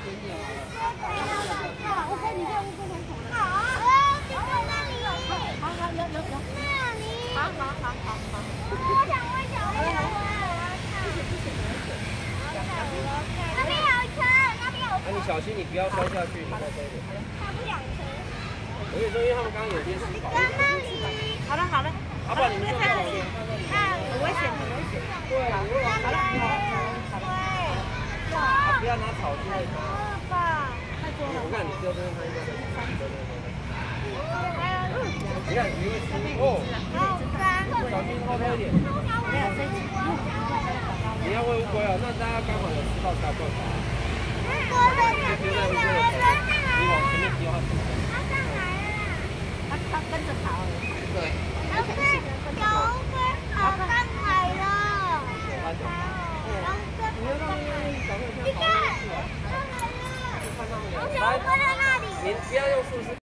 点点好了。我跟你在乌龟头好啊，就在那里。好好有有有。那里。好好好好好。我想我想我想我想。那边有车，那边有车。那你小心，你不要摔下去，你再这一点。我跟你说，因为他们刚刚有些是保护。那里。好了好了，好不好？你们就在旁边。那很危险很危险。对，如果好了好了。啊，不要拿草去喂它。爸。我看你丢这边，他应该。你看你会吃哦，小心后面一点。你要喂乌龟啊？那大家刚好有吃到才有办法。我的它丢在乌龟的头，你往前面丢它吃。它上来了。它它跟着跑。对。老师，有乌龟跑上来了。它走。老师，你要让那个小您。不要用数字。